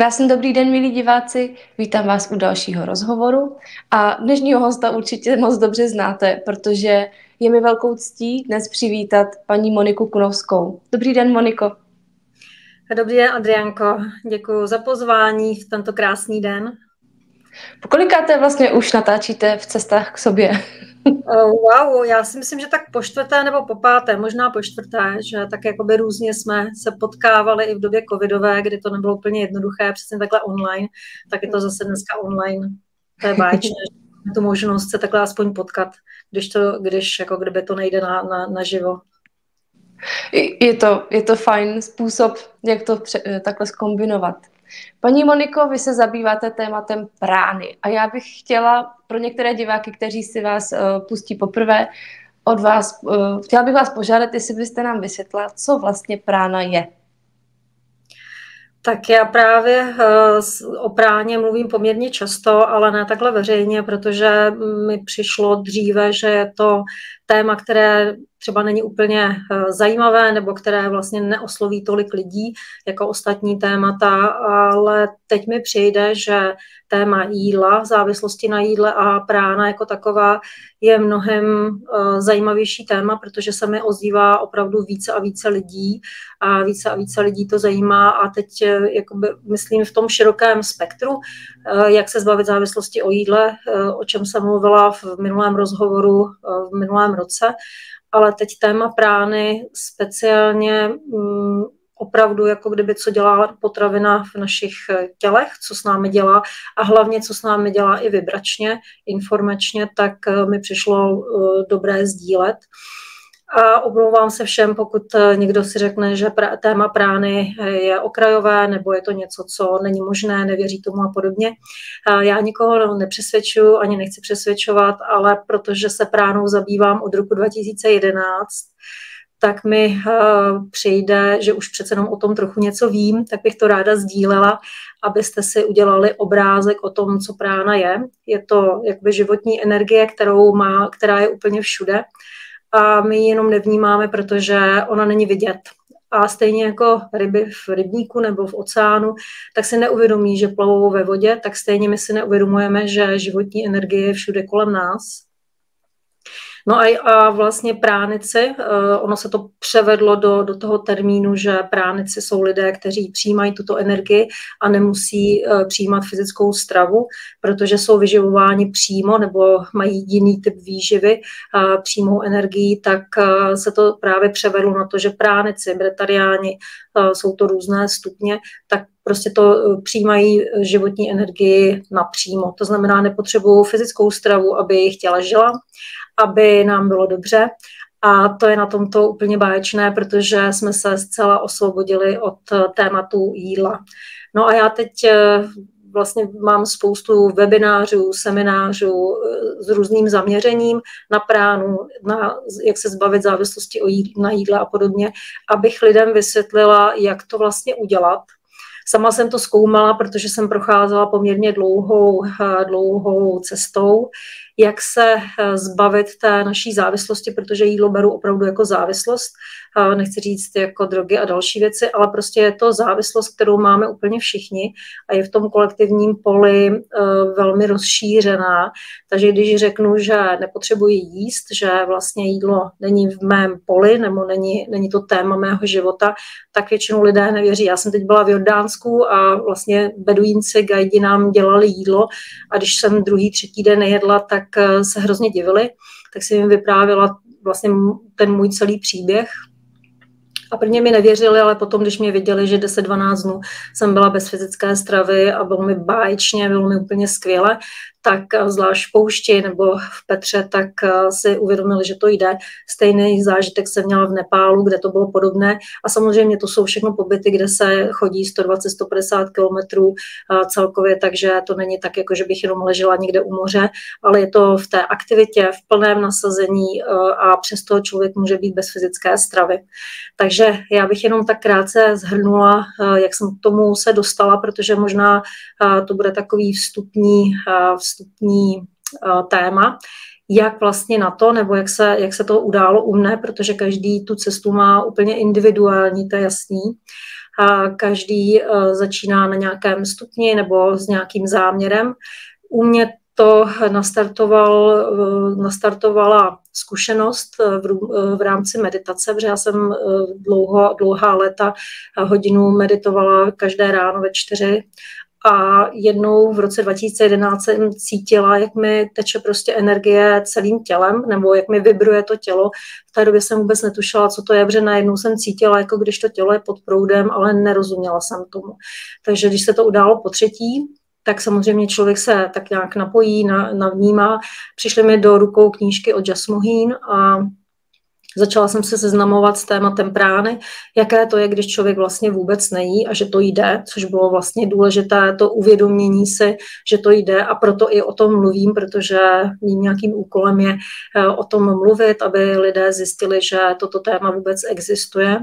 Krásný dobrý den, milí diváci. Vítám vás u dalšího rozhovoru. A dnešního hosta určitě moc dobře znáte, protože je mi velkou ctí dnes přivítat paní Moniku Kunovskou. Dobrý den, Moniko. Dobrý den, Adrianko. Děkuji za pozvání v tento krásný den. Po kolikáté vlastně už natáčíte v cestách k sobě? Uh, wow, já si myslím, že tak po čtvrté nebo po páté, možná po čtvrté, že tak jakoby různě jsme se potkávali i v době covidové, kdy to nebylo úplně jednoduché, přesně takhle online, tak je to zase dneska online. To je báječné, že tu možnost se takhle aspoň potkat, když, to, když jako kdyby to nejde na, na, na živo. Je to, je to fajn způsob, jak to pře- takhle skombinovat. Paní Moniko, vy se zabýváte tématem prány a já bych chtěla pro některé diváky, kteří si vás uh, pustí poprvé, od vás, uh, chtěla bych vás požádat, jestli byste nám vysvětla, co vlastně prána je. Tak já právě uh, o práně mluvím poměrně často, ale ne takhle veřejně, protože mi přišlo dříve, že je to téma, které třeba není úplně eh, zajímavé nebo které vlastně neosloví tolik lidí jako ostatní témata, ale teď mi přijde, že téma jídla, závislosti na jídle a prána jako taková je mnohem uh, zajímavější téma, protože se mi ozývá opravdu více a více lidí a více a více lidí to zajímá a teď uh, jakoby, myslím v tom širokém spektru, jak se zbavit závislosti o jídle, o čem jsem mluvila v minulém rozhovoru v minulém roce ale teď téma prány speciálně um, opravdu jako kdyby co dělá potravina v našich eh, tělech, co s námi dělá a hlavně co s námi dělá i vibračně, informačně, tak eh, mi přišlo uh, dobré sdílet. A omlouvám se všem, pokud někdo si řekne, že pra, téma prány je okrajové nebo je to něco, co není možné, nevěří tomu a podobně. Já nikoho nepřesvědčuji, ani nechci přesvědčovat, ale protože se pránou zabývám od roku 2011, tak mi uh, přijde, že už přece jenom o tom trochu něco vím, tak bych to ráda sdílela, abyste si udělali obrázek o tom, co prána je. Je to jakoby životní energie, kterou má, která je úplně všude a my ji jenom nevnímáme, protože ona není vidět. A stejně jako ryby v rybníku nebo v oceánu, tak si neuvědomí, že plavou ve vodě, tak stejně my si neuvědomujeme, že životní energie je všude kolem nás No a, a vlastně pránici, uh, ono se to převedlo do, do toho termínu, že pránici jsou lidé, kteří přijímají tuto energii a nemusí uh, přijímat fyzickou stravu, protože jsou vyživováni přímo nebo mají jiný typ výživy uh, přímou energií, tak se to právě převedlo na to, že pránici, bretariáni, jsou to různé stupně, tak prostě to přijímají životní energii napřímo. To znamená, nepotřebují fyzickou stravu, aby jejich těla žila aby nám bylo dobře. A to je na tomto úplně báječné, protože jsme se zcela osvobodili od tématu jídla. No a já teď eh, vlastně mám spoustu webinářů, seminářů eh, s různým zaměřením na pránu, na jak se zbavit závislosti na jídle a podobně, abych lidem vysvětlila, jak to vlastně udělat. Sama jsem to zkoumala, protože jsem procházela poměrně dlouhou, eh, dlouhou cestou jak se eh, zbavit té naší závislosti, protože jídlo beru opravdu jako závislost. Nechci říct jako drogy a další věci, ale prostě je to závislost, kterou máme úplně všichni a je v tom kolektivním poli eh, velmi rozšířená. Takže když řeknu, že nepotřebuji jíst, že vlastně jídlo není v mém poli nebo není, není to téma mého života, tak většinou lidé nevěří. Já jsem teď byla v Jordánsku a vlastně beduínci, gajdi nám dělali jídlo a když jsem druhý, třetí den nejedla, tak eh, se hrozně divili, tak si jim vyprávěla vlastně ten můj celý příběh, a prvně mi nevěřili, ale potom, když mě viděli, že 10-12 dnů jsem byla bez fyzické stravy a bylo mi báječně, bylo mi úplně skvěle, tak eh, zvlášť v poušti nebo v Petře, tak eh, si uvědomili, že to jde. Stejný zážitek jsem měla v Nepálu, kde to bylo podobné. A samozřejmě to jsou všechno pobyty, kde se chodí 120-150 kilometrů eh, celkově, takže to není tak, jako že bych jenom ležela někde u moře, ale je to v té aktivitě, v plném nasazení a přesto člověk může být bez fyzické stravy. Takže já bych jenom tak krátce zhrnula, jak jsem k tomu se dostala, protože možná to bude takový vstupní, vstupní vstupní uh, téma, jak vlastně na to, nebo jak se, jak se to událo u mne, protože každý tu cestu má úplně individuální, to je jasný. každý začíná na nějakém stupni nebo s nějakým záměrem. U mě to nastartoval, nastartovala zkušenost v, v rámci meditace, protože já jsem dlouho, dlouhá léta hodinu meditovala každé ráno ve čtyři a jednou v roce 2011 jsem cítila, jak mi teče prostě energie celým tělem, nebo jak mi vibruje to tělo. V té době jsem vůbec netušila, co to je, protože najednou jsem cítila, jako když to tělo je pod proudem, ale nerozuměla jsem tomu. Takže když se to událo po třetí, tak samozřejmě člověk se tak nějak napojí, navnímá. Přišly mi do rukou knížky od Jasmoheen a Začala jsem se seznamovat s tématem prány, jaké to je, když člověk vlastně vůbec nejí a že to jde, což bylo vlastně důležité, to uvědomění si, že to jde a proto i o tom mluvím, protože mým nějakým úkolem je eh, o tom mluvit, aby lidé zjistili, že toto téma vůbec existuje.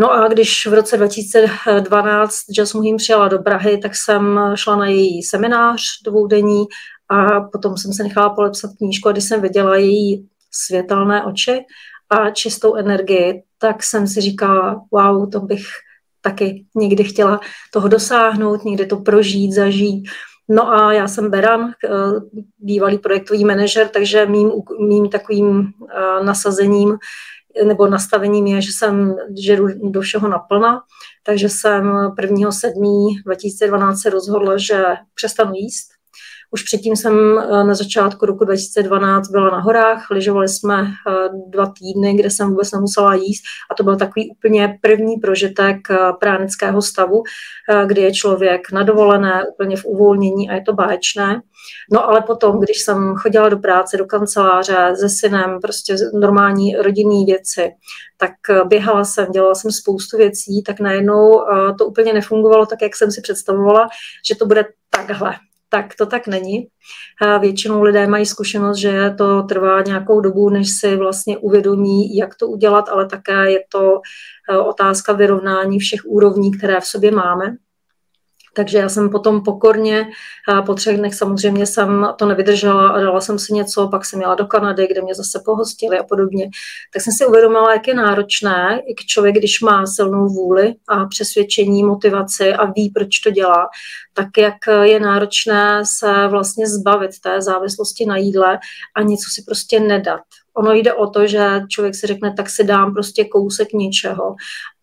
No a když v roce 2012 Jasmuhým přijela do Prahy, tak jsem šla na její seminář dvoudenní a potom jsem se nechala polepsat knížku a když jsem viděla její světelné oči a čistou energii, tak jsem si říkala, wow, to bych taky někdy chtěla toho dosáhnout, někdy to prožít, zažít. No a já jsem Beran, eh, bývalý projektový manažer, takže mým, mým takovým eh, nasazením nebo nastavením je, že jsem že jdu do všeho naplna, takže jsem 1. 7. 2012 se rozhodla, že přestanu jíst už předtím jsem eh, na začátku roku 2012 byla na horách, lyžovali jsme eh, dva týdny, kde jsem vůbec nemusela jíst a to byl takový úplně první prožitek eh, pránického stavu, kdy je člověk na dovolené, úplně v uvolnění a je to báječné. No ale potom, když jsem chodila do práce, do kanceláře se synem, prostě normální rodinné věci, tak běhala jsem, dělala jsem spoustu věcí, tak najednou to úplně nefungovalo tak, jak jsem si představovala, že to bude takhle tak to tak není. Většinou lidé mají zkušenost, že to trvá nějakou dobu, než si vlastně uvědomí, jak to udělat, ale také je to eh, otázka vyrovnání všech úrovní, které v sobě máme. Takže já jsem potom pokorně, po třech dnech samozřejmě jsem to nevydržela a dala jsem si něco, pak jsem jela do Kanady, kde mě zase pohostili a podobně. Tak jsem si uvědomila, jak je náročné, jak člověk, když má silnou vůli a přesvědčení, motivaci a ví, proč to dělá, tak jak je náročné se vlastně zbavit té závislosti na jídle a něco si prostě nedat. Ono jde o to, že člověk si řekne, tak si dám prostě kousek něčeho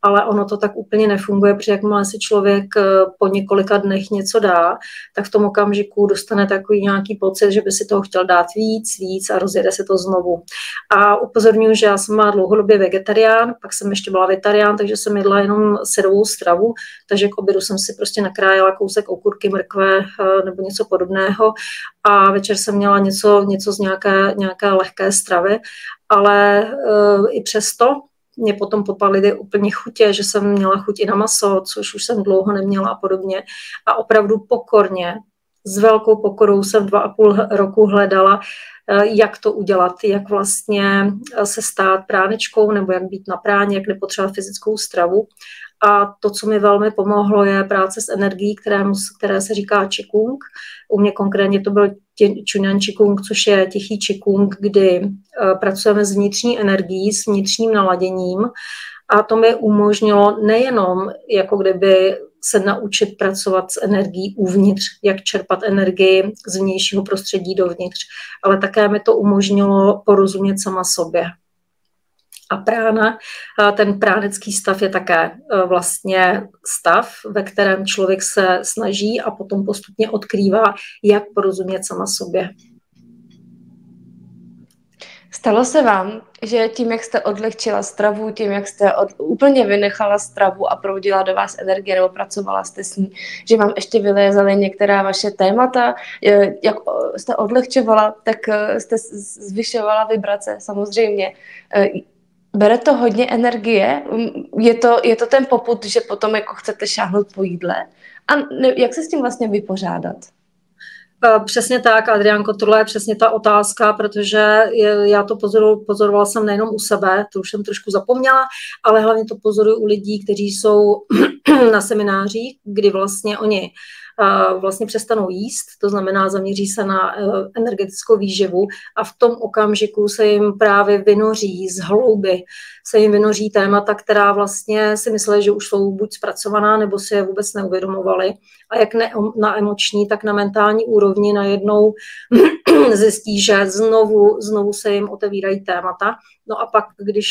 ale ono to tak úplně nefunguje, protože jakmile si člověk eh, po několika dnech něco dá, tak v tom okamžiku dostane takový nějaký pocit, že by si toho chtěl dát víc, víc a rozjede se to znovu. A upozorňuji, že já jsem má dlouhodobě vegetarián, pak jsem ještě byla vegetarián, takže jsem jedla jenom syrovou stravu, takže k obědu jsem si prostě nakrájela kousek okurky, mrkve eh, nebo něco podobného a večer jsem měla něco, něco z nějaké, nějaké lehké stravy, ale uh, i přesto mě potom popalily úplně chutě, že jsem měla chuť i na maso, což už jsem dlouho neměla a podobně. A opravdu pokorně, s velkou pokorou jsem dva a půl roku hledala, eh, jak to udělat, jak vlastně se stát pránečkou nebo jak být na práně, jak nepotřebovat fyzickou stravu. A to, co mi velmi pomohlo, je práce s energií, které, které se říká Qigong. U mě konkrétně to byl Chunan Qigong, což je tichý Qigong, kdy eh, pracujeme s vnitřní energií, s vnitřním naladěním. A to mi umožnilo nejenom jako kdyby se naučit pracovat s energií uvnitř, jak čerpat energii z vnějšího prostředí dovnitř, ale také mi to umožnilo porozumět sama sobě. A prána, ten pránecký stav je také e, vlastně stav, ve kterém člověk se snaží a potom postupně odkrývá, jak porozumět sama sobě. Stalo se vám, že tím, jak jste odlehčila stravu, tím, jak jste od, úplně vynechala stravu a proudila do vás energie nebo pracovala jste s ní, že vám ještě vylézaly některá vaše témata, jak jste odlehčovala, tak e, jste zvyšovala vibrace samozřejmě. Bere to hodně energie, je to, je to ten poput, že potom jako chcete šáhnout po jídle a ne, jak se s tím vlastně vypořádat? E, přesně tak, Adriánko, tohle je přesně ta otázka, protože já to pozoru, pozorovala jsem nejenom u sebe, to už jsem trošku zapomněla, ale hlavně to pozoruju u lidí, kteří jsou na seminářích, kdy vlastně oni vlastně přestanou jíst, to znamená zaměří se na energetickou výživu a v tom okamžiku se jim právě vynoří z hlouby, se jim vynoří témata, která vlastně si mysleli, že už jsou buď zpracovaná, nebo si je vůbec neuvědomovali. A jak ne, na emoční, tak na mentální úrovni najednou zjistí, že znovu, znovu se jim otevírají témata. No a pak, když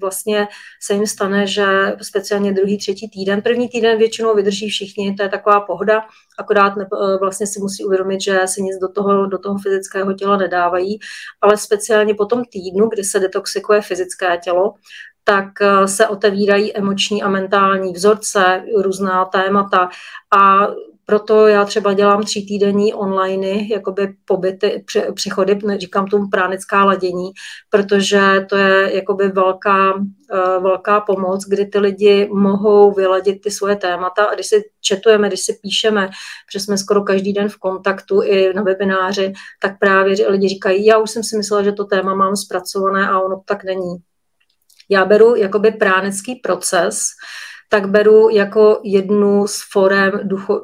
vlastně se jim stane, že speciálně druhý, třetí týden, první týden většinou vydrží všichni, to je taková pohoda, akorát ne, vlastně si musí uvědomit, že se nic do toho, do toho fyzického těla nedávají, ale speciálně po tom týdnu, kdy se detoxikuje fyzické tělo, tak eh, se otevírají emoční a mentální vzorce, různá témata a proto já třeba dělám tří týdenní online jakoby pobyty, přechody, říkám tomu pránická ladění, protože to je jakoby velká, eh, velká pomoc, kdy ty lidi mohou vyladit ty svoje témata. A když si četujeme, když si píšeme, protože jsme skoro každý den v kontaktu i na webináři, tak právě lidi říkají, já už jsem si myslela, že to téma mám zpracované a ono tak není. Já beru jakoby pránecký proces, tak beru jako jednu z forem ducho,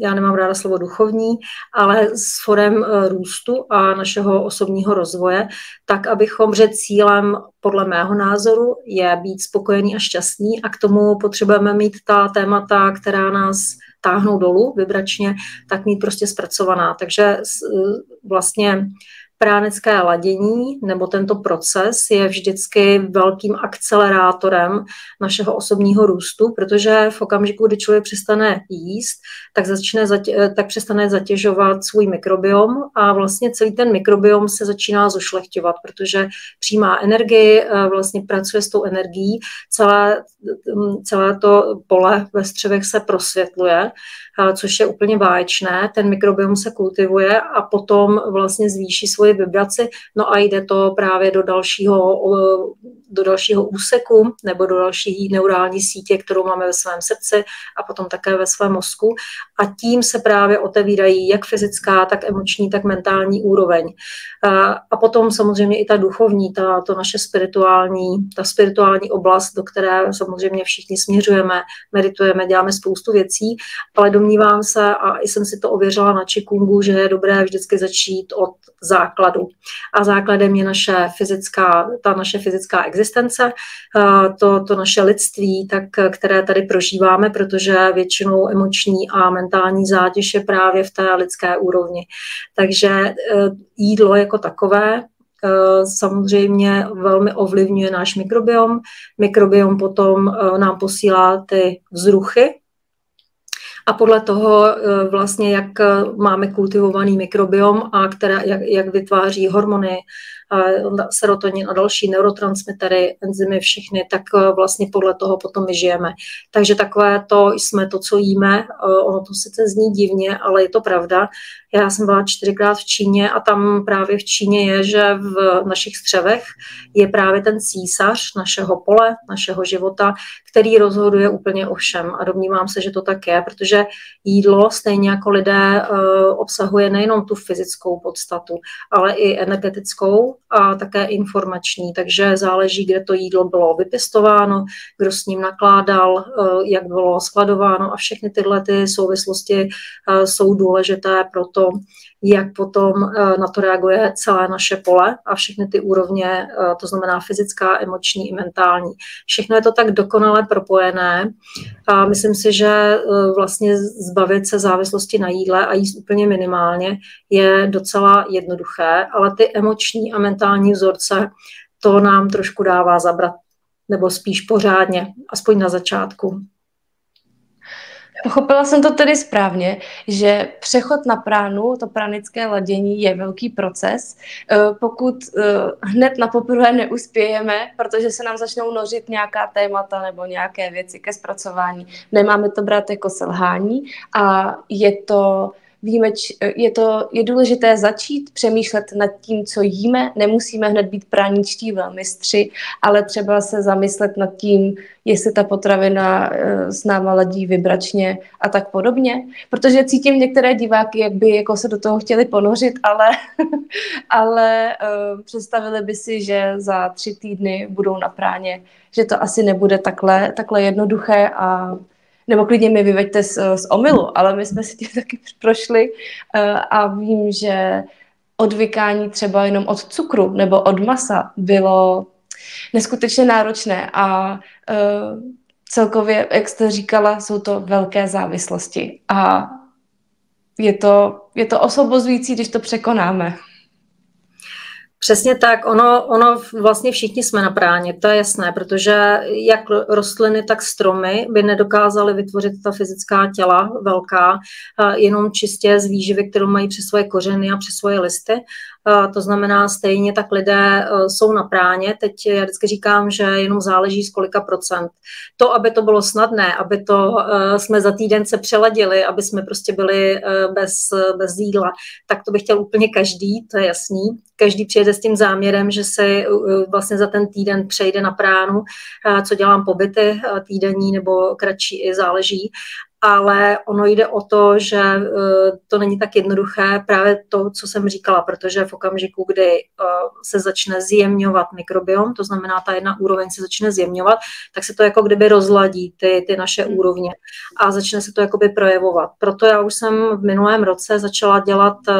já nemám ráda slovo duchovní, ale s forem eh, růstu a našeho osobního rozvoje, tak abychom, že cílem podle mého názoru je být spokojený a šťastný a k tomu potřebujeme mít ta témata, která nás táhnou dolů vibračně, tak mít prostě zpracovaná. Takže eh, vlastně pránecké ladění nebo tento proces je vždycky velkým akcelerátorem našeho osobního růstu, protože v okamžiku, kdy člověk přestane jíst, tak, začne zatě, tak přestane zatěžovat svůj mikrobiom a vlastně celý ten mikrobiom se začíná zošlechťovat, protože přijímá energii, eh, vlastně pracuje s tou energií, celé, mm, celé to pole ve střevech se prosvětluje, eh, což je úplně báječné, ten mikrobiom se kultivuje a potom vlastně zvýší svoji vibraci, no a jde to právě do dalšího, do dalšího úseku nebo do další neurální sítě, kterou máme ve svém srdci a potom také ve svém mozku a tím se právě otevírají jak fyzická, tak emoční, tak mentální úroveň. A potom samozřejmě i ta duchovní, ta, to naše spirituální, ta spirituální oblast, do které samozřejmě všichni směřujeme, meditujeme, děláme spoustu věcí, ale domnívám se, a jsem si to ověřila na Čikungu, že je dobré vždycky začít od základu. A základem je naše fyzická, ta naše fyzická existence, to, to naše lidství, tak, které tady prožíváme, protože většinou emoční a mentální zátěž je právě v té lidské úrovni. Takže e, jídlo jako takové e, samozřejmě velmi ovlivňuje náš mikrobiom. Mikrobiom potom e, nám posílá ty vzruchy, a podle toho vlastně, jak máme kultivovaný mikrobiom a které, jak, jak vytváří hormony, serotonin a další neurotransmitery, enzymy, všechny, tak e, vlastně podle toho potom my žijeme. Takže takové to jsme to, co jíme. E, ono to sice zní divně, ale je to pravda. Já jsem byla čtyřikrát v Číně a tam právě v Číně je, že v našich střevech je právě ten císař našeho pole, našeho života, který rozhoduje úplně o všem. A domnívám se, že to tak je, protože jídlo, stejně jako lidé, e, obsahuje nejenom tu fyzickou podstatu, ale i energetickou a také informační, takže záleží, kde to jídlo bylo vypěstováno, kdo s ním nakládal, eh, jak bylo skladováno a všechny tyhle ty souvislosti eh, jsou důležité pro to, jak potom eh, na to reaguje celé naše pole a všechny ty úrovně, to znamená fyzická, emoční i mentální. Všechno je to tak dokonale propojené a myslím si, že vlastně zbavit se závislosti na jídle a jíst úplně minimálně je docela jednoduché, ale ty emoční a mentální vzorce, to nám trošku dává zabrat, nebo spíš pořádně, aspoň na začátku. Pochopila jsem to tedy správně, že přechod na pránu, to pranické ladění je velký proces. Eh, pokud eh, hned na poprvé neuspějeme, protože se nám začnou nořit nějaká témata nebo nějaké věci ke zpracování, nemáme to brát jako selhání a je to Víme, je, to, je důležité začít přemýšlet nad tím, co jíme. Nemusíme hned být práničtí velmistři, ale třeba se zamyslet nad tím, jestli ta potravina eh, s náma ladí vibračně a tak podobně. Protože cítím některé diváky, jak by jako se do toho chtěli ponořit, ale, ale uh, představili by si, že za tři týdny budou na práně, že to asi nebude takhle, takhle jednoduché a nebo klidně mi vyveďte z, z omylu, ale my jsme si tím taky prošli uh, a vím, že odvykání třeba jenom od cukru nebo od masa bylo neskutečně náročné a uh, celkově, jak jste říkala, jsou to velké závislosti a je to, je to osobozující, když to překonáme. Přesně tak, ono, ono vlastně všichni jsme na práně, to je jasné, protože jak rostliny, tak stromy by nedokázaly vytvořit ta fyzická těla velká, jenom čistě z výživy, kterou mají přes svoje kořeny a přes svoje listy. To znamená, stejně tak lidé e, jsou na práně. Teď já vždycky říkám, že jenom záleží z kolika procent. To, aby to bylo snadné, aby to e, jsme za týden se přeladili, aby jsme prostě byli bez, bez jídla, tak to by chtěl úplně každý, to je jasný. Každý přijede s tím záměrem, že se vlastně za ten týden přejde na pránu, co dělám pobyty týdenní nebo kratší, i záleží ale ono jde o to, že eh, to není tak jednoduché, právě to, co jsem říkala, protože v okamžiku, kdy eh, se začne zjemňovat mikrobiom, to znamená, ta jedna úroveň se začne zjemňovat, tak se to jako kdyby rozladí, ty, ty naše hmm. úrovně a začne se to jakoby projevovat. Proto já už jsem v minulém roce začala dělat eh,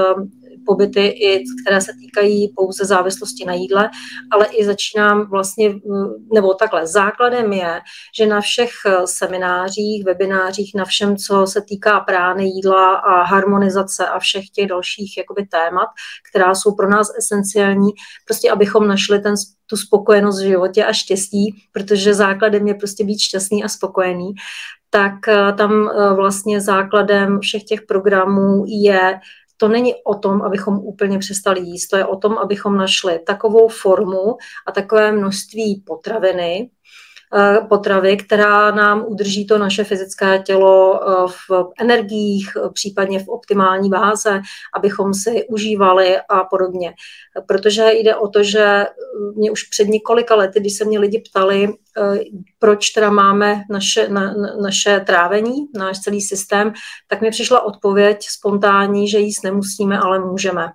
pobyty, i, které se týkají pouze závislosti na jídle, ale i začínám vlastně, nebo takhle, základem je, že na všech seminářích, webinářích, na všem, co se týká prány, jídla a harmonizace a všech těch dalších jakoby, témat, která jsou pro nás esenciální, prostě abychom našli ten tu spokojenost v životě a štěstí, protože základem je prostě být šťastný a spokojený, tak eh, tam eh, vlastně základem všech těch programů je to není o tom, abychom úplně přestali jíst, to je o tom, abychom našli takovou formu a takové množství potraviny, potravy, která nám udrží to naše fyzické tělo eh, v energiích, eh, případně v optimální váze, abychom si užívali a podobně. Protože jde o to, že mě už před několika lety, když se mě lidi ptali, proč teda máme naše, na, naše trávení, náš celý systém, tak mi přišla odpověď spontánní, že jíst nemusíme, ale můžeme.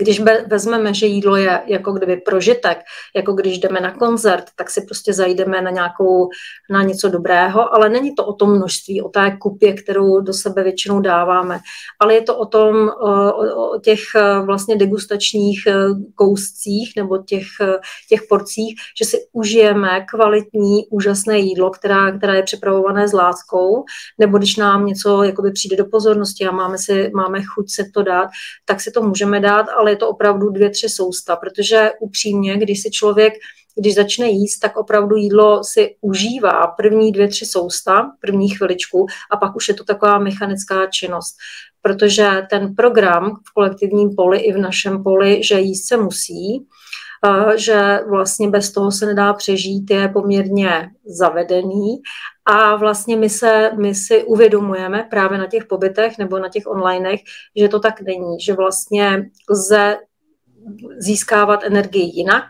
Když vezmeme, že jídlo je jako kdyby prožitek, jako když jdeme na koncert, tak si prostě zajdeme na nějakou, na něco dobrého, ale není to o tom množství, o té kupě, kterou do sebe většinou dáváme, ale je to o tom, o, o těch e, vlastně degustačních e, kouscích nebo těch, e, těch porcích, že si užijeme kvalitní, úžasné jídlo, která, která je připravované s láskou, nebo když nám něco jakoby přijde do pozornosti a máme, si, máme chuť se to dát, tak si to můžeme dát, ale je to opravdu dvě, tři sousta, protože upřímně, když si člověk když začne jíst, tak opravdu jídlo si užívá první dvě, tři sousta, první chviličku a pak už je to taková mechanická činnost. Protože ten program v kolektivním poli i v našem poli, že jíst se musí, že vlastně bez toho se nedá přežít, je poměrně zavedený. A vlastně my, se, my si uvědomujeme právě na těch pobytech nebo na těch onlinech, že to tak není, že vlastně lze získávat energii jinak,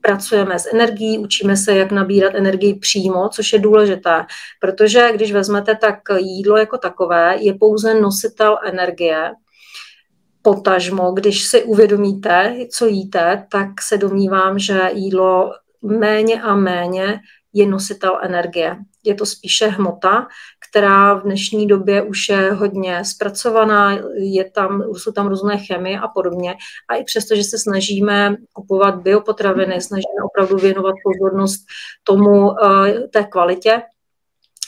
pracujeme s energií, učíme se, jak nabírat energii přímo, což je důležité, protože když vezmete, tak jídlo jako takové je pouze nositel energie, potažmo, když si uvědomíte, co jíte, tak se domnívám, že jídlo méně a méně je nositel energie. Je to spíše hmota, která v dnešní době už je hodně zpracovaná, je tam, jsou tam různé chemie a podobně. A i přesto, že se snažíme kupovat biopotraviny, snažíme opravdu věnovat pozornost tomu, eh, té kvalitě,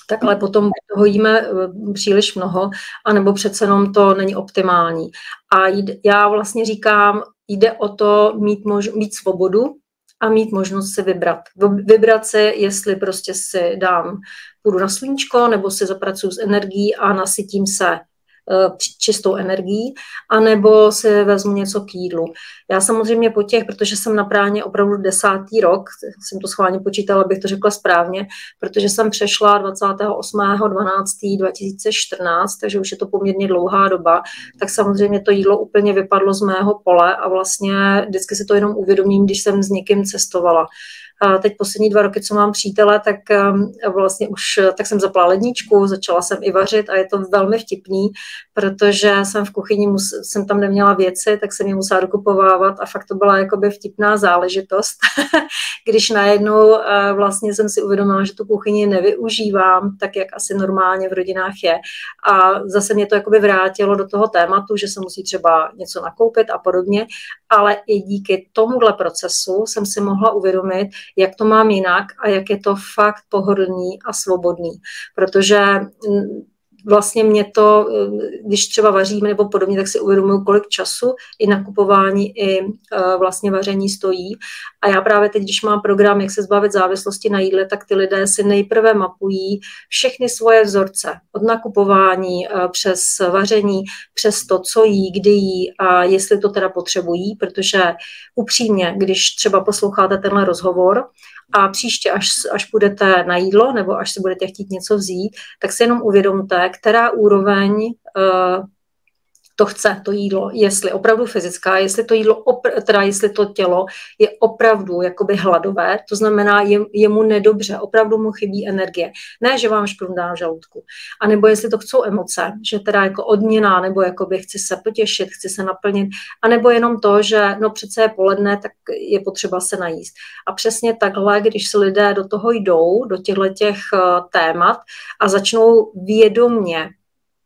tak ale potom toho jíme eh, příliš mnoho, anebo přece jenom to není optimální. A já vlastně říkám, jde o to mít, mož, mít svobodu a mít možnost si vybrat. Vybrat si, jestli prostě si dám, půjdu na sluníčko, nebo si zapracuju s energií a nasytím se čistou energií, anebo si vezmu něco k jídlu. Já samozřejmě po těch, protože jsem na práně opravdu desátý rok, jsem to schválně počítala, abych to řekla správně, protože jsem přešla 28.12.2014, takže už je to poměrně dlouhá doba, tak samozřejmě to jídlo úplně vypadlo z mého pole a vlastně vždycky si to jenom uvědomím, když jsem s někým cestovala A teď poslední dva roky, co mám přítele, tak um, vlastně už tak jsem zapla ledničku, začala jsem i vařit a je to velmi vtipný, protože jsem v kuchyni, mus, jsem tam neměla věci, tak jsem je musela dokupovávat a fakt to byla jakoby vtipná záležitost, když najednou uh, vlastně jsem si uvědomila, že tu kuchyni nevyužívám tak, jak asi normálně v rodinách je. A zase mě to jakoby vrátilo do toho tématu, že se musí třeba něco nakoupit a podobně, ale i díky tomuhle procesu jsem si mohla uvědomit, jak to mám jinak a jak je to fakt pohodlný a svobodný. Protože vlastně mě to, když třeba vaříme nebo podobně, tak si uvědomuji, kolik času i nakupování, i e, vlastně vaření stojí. A já právě teď, když mám program, jak se zbavit závislosti na jídle, tak ty lidé si nejprve mapují všechny svoje vzorce. Od nakupování e, přes vaření, přes to, co jí, kdy jí a jestli to teda potřebují, protože upřímně, když třeba posloucháte tenhle rozhovor, a příště, až, až půjdete na jídlo nebo až si budete chtít něco vzít, tak si jenom uvědomte, která úroveň uh, to chce, to jídlo, jestli opravdu fyzická, jestli to jídlo, teda jestli to tělo je opravdu jakoby hladové, to znamená, je, je mu nedobře, opravdu mu chybí energie. Ne, že vám šprundá v žaludku. A nebo jestli to chcou emoce, že teda jako odměna, nebo jakoby chci se potěšit, chci se naplnit, a nebo jenom to, že no přece je poledne, tak je potřeba se najíst. A přesně takhle, když se lidé do toho jdou, do těchto těch eh, témat a začnou vědomně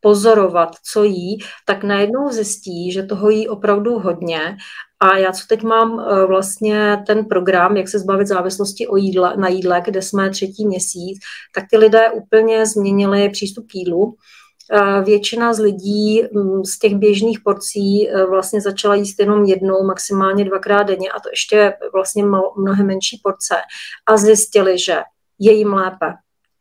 pozorovat, co jí, tak najednou zjistí, že toho jí opravdu hodně. A já, co teď mám eh, vlastně ten program, jak se zbavit závislosti o jídle, na jídle, kde jsme třetí měsíc, tak ty lidé úplně změnili přístup k jídlu. Eh, většina z lidí mm, z těch běžných porcí eh, vlastně začala jíst jenom jednou, maximálně dvakrát denně a to ještě vlastně mnohem menší porce a zjistili, že je jim lépe,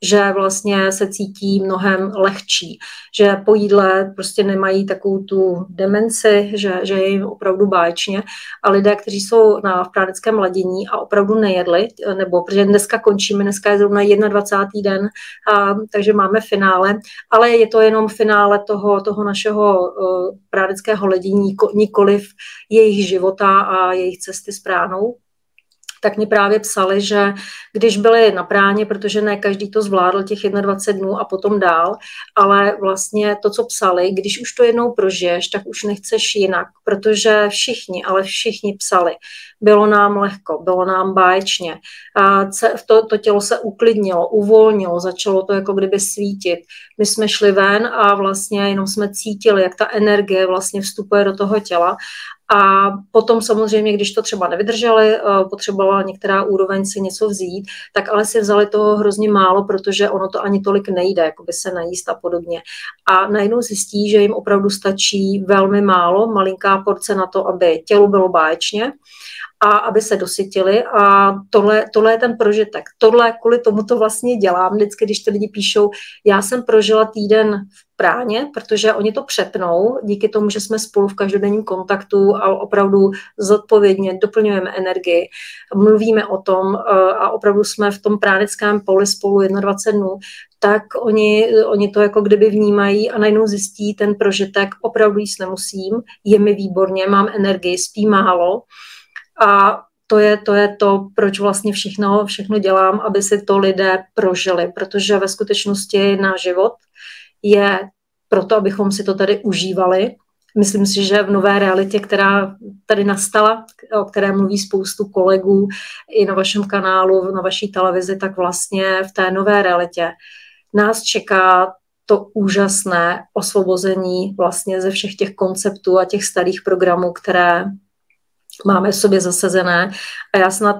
že vlastně se cítí mnohem lehčí, že po jídle prostě nemají takovou tu demenci, že, že je jim opravdu báječně a lidé, kteří jsou na, v prádeckém ladění a opravdu nejedli, nebo protože dneska končíme, dneska je zrovna 21. den, a, takže máme finále, ale je to jenom finále toho, toho našeho uh, prádeckého ledění, nikoliv jejich života a jejich cesty s pránou tak mi právě psali, že když byli na práně, protože ne každý to zvládl těch 21 dnů a potom dál, ale vlastně to, co psali, když už to jednou prožiješ, tak už nechceš jinak, protože všichni, ale všichni psali. Bylo nám lehko, bylo nám báječně. A to, to tělo se uklidnilo, uvolnilo, začalo to jako kdyby svítit. My jsme šli ven a vlastně jenom jsme cítili, jak ta energie vlastně vstupuje do toho těla a potom samozřejmě, když to třeba nevydrželi, eh, potřebovala některá úroveň si něco vzít, tak ale si vzali toho hrozně málo, protože ono to ani tolik nejde, jako by se najíst a podobně. A najednou zjistí, že jim opravdu stačí velmi málo, malinká porce na to, aby tělu bylo báječně a aby se dosytili. A tohle, tohle je ten prožitek. Tohle, kvůli tomu to vlastně dělám. Vždycky, když ty lidi píšou, já jsem prožila týden v práně, protože oni to přepnou díky tomu, že jsme spolu v každodenním kontaktu a opravdu zodpovědně doplňujeme energii, mluvíme o tom eh, a opravdu jsme v tom pránickém poli spolu 21 dnů, tak oni, oni to jako kdyby vnímají a najednou zjistí ten prožitek, opravdu jíst nemusím, je mi výborně, mám energii, spí málo, a to je, to je to, proč vlastně všechno, všechno dělám, aby si to lidé prožili, protože ve skutečnosti náš život je proto, abychom si to tady užívali. Myslím si, že v nové realitě, která tady nastala, o které mluví spoustu kolegů i na vašem kanálu, na vaší televizi, tak vlastně v té nové realitě nás čeká to úžasné osvobození vlastně ze všech těch konceptů a těch starých programů, které máme v sobě zasazené. A já snad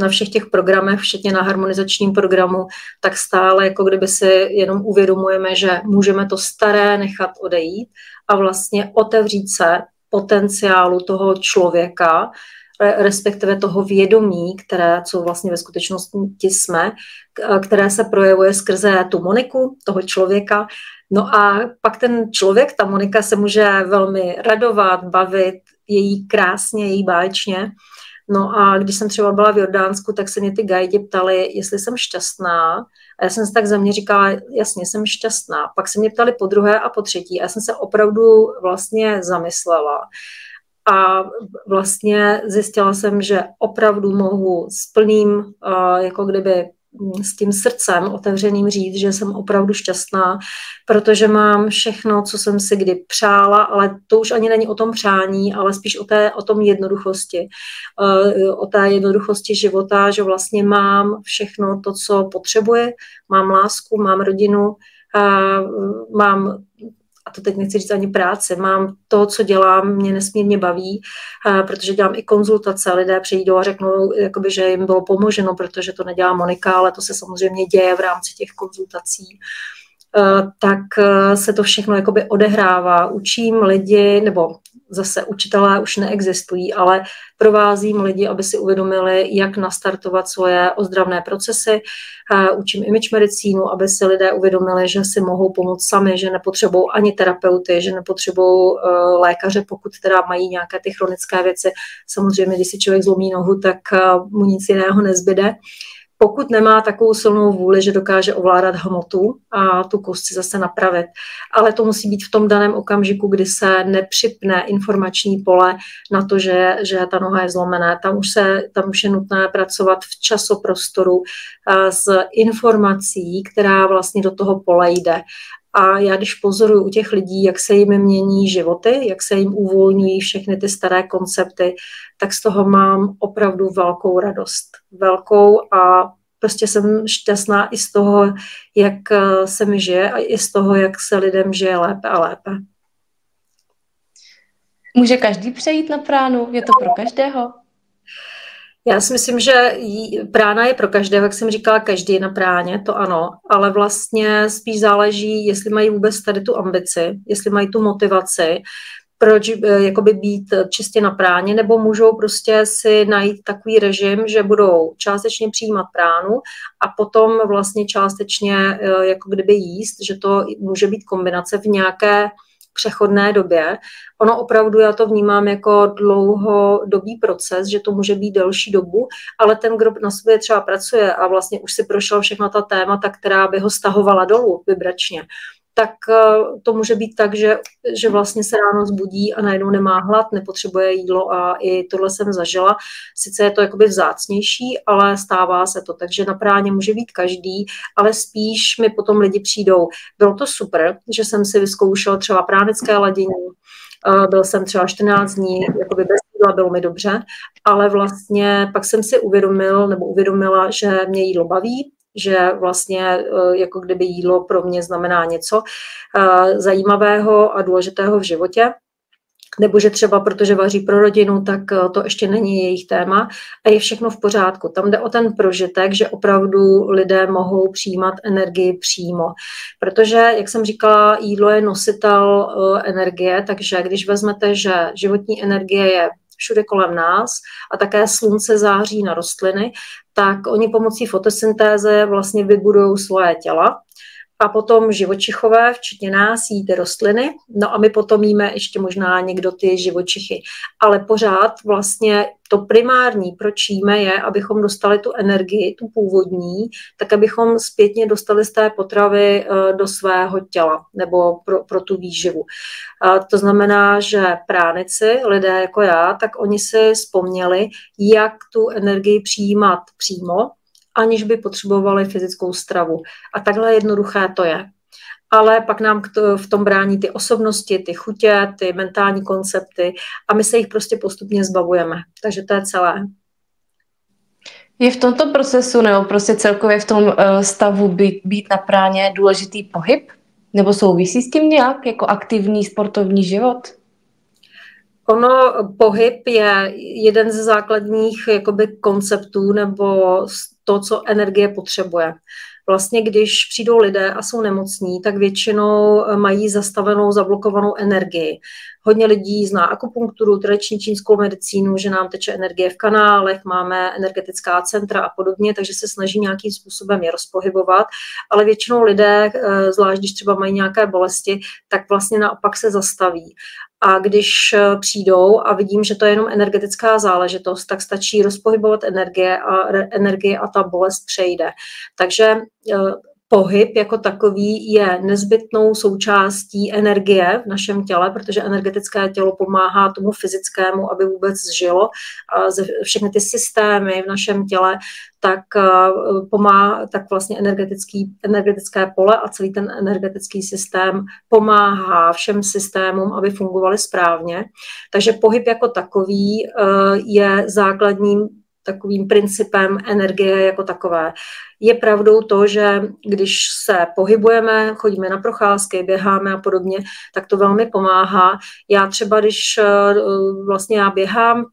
na, všech těch programech, včetně na harmonizačním programu, tak stále jako kdyby si jenom uvědomujeme, že můžeme to staré nechat odejít a vlastně otevřít se potenciálu toho člověka, respektive toho vědomí, které, co vlastně ve skutečnosti jsme, které se projevuje skrze tu Moniku, toho člověka. No a pak ten člověk, ta Monika se může velmi radovat, bavit, je jí krásně, je jí báječně. No a když jsem třeba byla v Jordánsku, tak se mě ty gajdi ptali, jestli jsem šťastná. A já jsem si tak za mě říkala, jasně, jsem šťastná. Pak se mě ptali po druhé a po třetí. A já jsem se opravdu vlastně zamyslela. a vlastně zjistila jsem, že opravdu mohu s plným, jako kdyby s tím srdcem otevřeným říct, že jsem opravdu šťastná, protože mám všechno, co jsem si kdy přála, ale to už ani není o tom přání, ale spíš o, té, o tom jednoduchosti. O té jednoduchosti života, že vlastně mám všechno to, co potřebuje, mám lásku, mám rodinu, mám a to teď nechci říct ani práci, mám to, co dělám, mě nesmírně baví, protože dělám i konzultace, lidé přijdou a řeknou, jakoby, že jim bylo pomoženo, protože to nedělá Monika, ale to se samozřejmě děje v rámci těch konzultací. Eh, tak eh, se to všechno jakoby odehrává. Učím lidi, nebo zase učitelé už neexistují, ale provázím lidi, aby si uvědomili, jak nastartovat svoje ozdravné procesy. Eh, učím image medicínu, aby si lidé uvědomili, že si mohou pomoct sami, že nepotřebují ani terapeuty, že nepotřebují lékaře, pokud teda mají nějaké ty chronické věci. Samozřejmě, když si člověk zlomí nohu, tak mu nic jiného nezbyde pokud nemá takovou silnou vůli, že dokáže ovládat hmotu a tu kostci zase napravit. Ale to musí být v tom daném okamžiku, kdy se nepřipne informační pole na to, že, že ta noha je zlomená. Tam už, se, tam už je nutné pracovat v časoprostoru s informací, která vlastně do toho pole jde. A já když pozoruju u těch lidí, jak se jim mění životy, jak se jim uvolňují všechny ty staré koncepty, tak z toho mám opravdu velkou radost. Velkou a prostě jsem šťastná i z toho, jak se mi žije a i z toho, jak se lidem žije lépe a lépe. Může každý přejít na pránu? Je to pro každého? Já si myslím, že prána je pro každého, jak jsem říkala, každý je na práně, to ano, ale vlastně spíš záleží, jestli mají vůbec tady tu ambici, jestli mají tu motivaci, proč eh, jakoby být čistě na práně, nebo můžou prostě si najít takový režim, že budou částečně přijímat pránu a potom vlastně částečně eh, jako kdyby jíst, že to může být kombinace v nějaké přechodné době. Ono opravdu, já to vnímám jako dlouhodobý proces, že to může být delší dobu, ale ten, kdo na sobě třeba pracuje a vlastně už si prošel všechna ta témata, která by ho stahovala dolů vibračně, tak eh, to může být tak, že, že vlastně se ráno zbudí a najednou nemá hlad, nepotřebuje jídlo a i tohle jsem zažila. Sice je to jakoby vzácnější, ale stává se to, takže na práně může být každý, ale spíš mi potom lidi přijdou. Bylo to super, že jsem si vyzkoušel třeba pránické ladění, eh, byl jsem třeba 14 dní jakoby bez jídla, bylo mi dobře, ale vlastně pak jsem si uvědomil nebo uvědomila, že mě jídlo baví, že vlastně eh, jako kdyby jídlo pro mě znamená něco eh, zajímavého a důležitého v životě nebo že třeba protože vaří pro rodinu, tak eh, to ještě není jejich téma a je všechno v pořádku. Tam jde o ten prožitek, že opravdu lidé mohou přijímat energii přímo. Protože, jak jsem říkala, jídlo je nositel energie, takže když vezmete, že životní energie je všude kolem nás a také slunce září na rostliny, tak oni pomocí fotosyntéze vlastně vybudují svoje těla a potom živočichové, včetně nás, jí ty rostliny, no a my potom jíme ještě možná někdo ty živočichy. Ale pořád vlastně to primární, proč jíme, je, abychom dostali tu energii, tu původní, tak abychom zpětně dostali z té potravy eh, do svého těla nebo pro, pro tu výživu. A to znamená, že pránici, lidé jako já, tak oni si vzpomněli, jak tu energii přijímat přímo, aniž by potřebovali fyzickou stravu. A takhle jednoduché to je. Ale pak nám v tom brání ty osobnosti, ty chutě, ty mentální koncepty a my se jich prostě postupně zbavujeme. Takže to je celé. Je v tomto procesu nebo prostě celkově v tom eh, stavu být, být na práně důležitý pohyb? Nebo souvisí s tím nějak jako aktivní sportovní život? Ono, pohyb je jeden ze základních jakoby, konceptů nebo to, co energie potřebuje. Vlastně, když přijdou lidé a jsou nemocní, tak většinou mají zastavenou, zablokovanou energii. Hodně lidí zná akupunkturu, tradiční čínskou medicínu, že nám teče energie v kanálech, máme energetická centra a podobně, takže se snaží nějakým způsobem je rozpohybovat, ale většinou lidé, eh, zvlášť když třeba mají nějaké bolesti, tak vlastně naopak se zastaví. A když eh, přijdou a vidím, že to je jenom energetická záležitost, tak stačí rozpohybovat energie a energie a ta bolest přejde. Takže eh, pohyb jako takový je nezbytnou součástí energie v našem těle, protože energetické tělo pomáhá tomu fyzickému, aby vůbec žilo. Všechny ty systémy v našem těle tak eh, pomáhá, tak vlastně energetický, energetické pole a celý ten energetický systém pomáhá všem systémům, aby fungovaly správně. Takže pohyb jako takový eh, je základním takovým principem energie jako takové. Je pravdou to, že když se pohybujeme, chodíme na procházky, běháme a podobně, tak to velmi pomáhá. Já třeba, když eh, vlastně já běhám,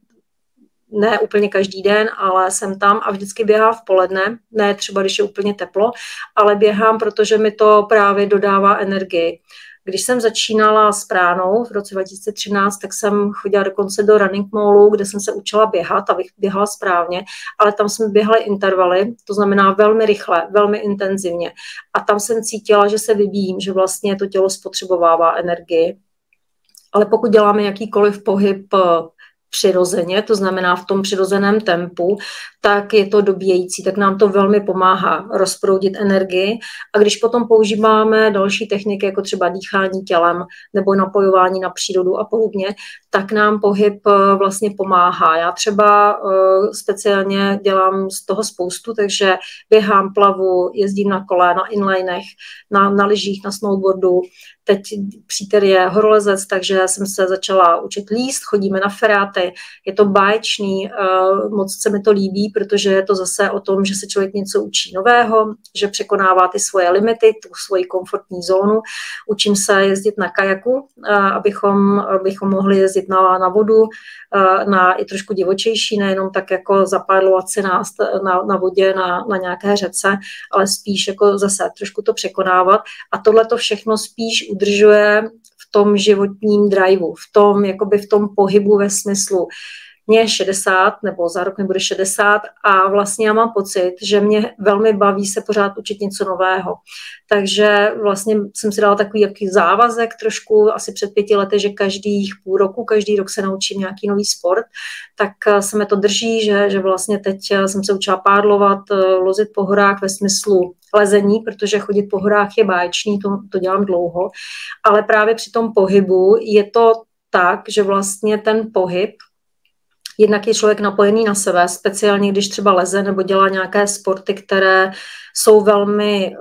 ne úplně každý den, ale jsem tam a vždycky běhám v poledne, ne třeba, když je úplně teplo, ale běhám, protože mi to právě dodává energii. Když jsem začínala s pránou v roce 2013, tak jsem chodila dokonce do running mallu, kde jsem se učila běhat, abych běhala správně, ale tam jsme běhali intervaly, to znamená velmi rychle, velmi intenzivně. A tam jsem cítila, že se vybíjím, že vlastně to tělo spotřebovává energii. Ale pokud děláme jakýkoliv pohyb přirozeně, to znamená v tom přirozeném tempu, tak je to dobíjející, tak nám to velmi pomáhá rozproudit energii. A když potom používáme další techniky, jako třeba dýchání tělem nebo napojování na přírodu a podobně, tak nám pohyb eh, vlastně pomáhá. Já třeba eh, speciálně dělám z toho spoustu, takže běhám, plavu, jezdím na kole, na inlinech, na, na lyžích, na snowboardu, Teď přítel je horolezec, takže jsem se začala učit líst, chodíme na feráty, je to báječný, eh, moc se mi to líbí, protože je to zase o tom, že se člověk něco učí nového, že překonává ty svoje limity, tu svoji komfortní zónu. Učím se jezdit na kajaku, eh, abychom, abychom mohli jezdit na, na vodu, eh, na i trošku divočejší, nejenom tak jako zapádlovat si nás na, na vodě, na, na nějaké řece, ale spíš jako zase trošku to překonávat. A tohle to všechno spíš udržuje v tom životním driveu, v tom, jakoby v tom pohybu ve smyslu, mě je 60, nebo za rok mi bude 60 a vlastně já mám pocit, že mě velmi baví se pořád učit něco nového. Takže vlastně jsem si dala takový jaký závazek trošku asi před pěti lety, že každých půl roku, každý rok se naučím nějaký nový sport, tak eh, se mi to drží, že, že vlastně teď eh, jsem se učila pádlovat, eh, lozit po horách ve smyslu lezení, protože chodit po horách je báječný, to, to dělám dlouho, ale právě při tom pohybu je to tak, že vlastně ten pohyb Jednak je člověk napojený na sebe, speciálně když třeba leze nebo dělá nějaké sporty, které jsou velmi,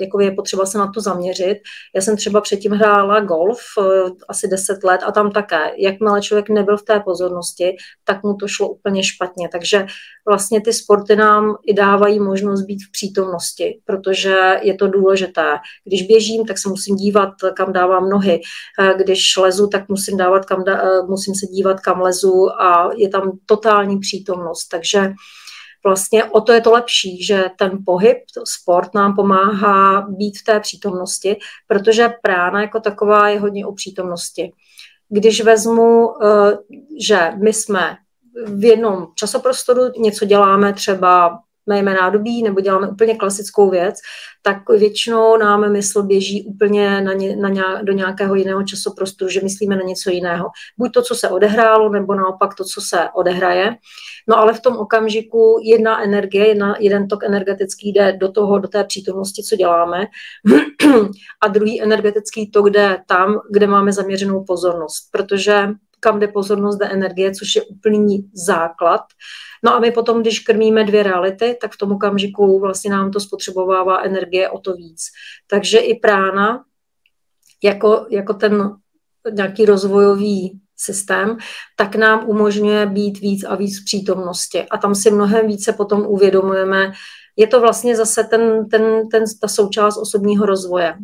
jako je potřeba se na to zaměřit. Já jsem třeba předtím hrála golf uh, asi 10 let a tam také, jakmile člověk nebyl v té pozornosti, tak mu to šlo úplně špatně. Takže vlastně ty sporty nám i dávají možnost být v přítomnosti, protože je to důležité. Když běžím, tak se musím dívat, kam dávám nohy. Eh, když lezu, tak musím, dávat, kam da, musím se dívat, kam lezu a je tam totální přítomnost. Takže vlastně o to je to lepší, že ten pohyb, sport nám pomáhá být v té přítomnosti, protože prána jako taková je hodně o přítomnosti. Když vezmu, eh, že my jsme v jednom časoprostoru něco děláme třeba nejme nádobí nebo děláme úplně klasickou věc, tak většinou nám mysl běží úplně na ně, na nějak, do nějakého jiného časoprostoru, že myslíme na něco jiného. Buď to, co se odehrálo, nebo naopak to, co se odehraje. No ale v tom okamžiku jedna energie, jedna, jeden tok energetický jde do toho, do té přítomnosti, co děláme, a druhý energetický tok jde tam, kde máme zaměřenou pozornost, protože kam jde pozornost, jde energie, což je úplný základ. No a my potom, když krmíme dvě reality, tak v tom okamžiku vlastně nám to spotřebovává energie o to víc. Takže i prána, jako, jako ten nějaký rozvojový systém, tak nám umožňuje být víc a víc v přítomnosti. A tam si mnohem více potom uvědomujeme, je to vlastně zase ten, ten, ten, ta součást osobního rozvoje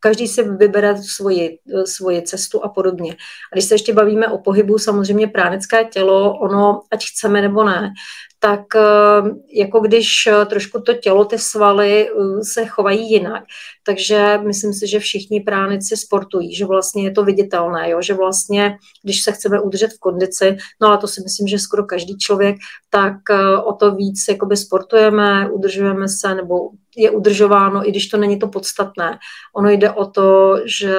každý si vybere svoji, svoji cestu a podobně. A když se ještě bavíme o pohybu, samozřejmě pránické tělo, ono, ať chceme nebo ne, tak eh, jako když eh, trošku to tělo, ty svaly eh, se chovají jinak. Takže myslím si, že všichni pránici sportují, že vlastně je to viditelné, jo? že vlastně, když se chceme udržet v kondici, no ale to si myslím, že skoro každý člověk, tak o to víc jakoby sportujeme, udržujeme se nebo je udržováno, i když to není to podstatné. Ono jde o to, že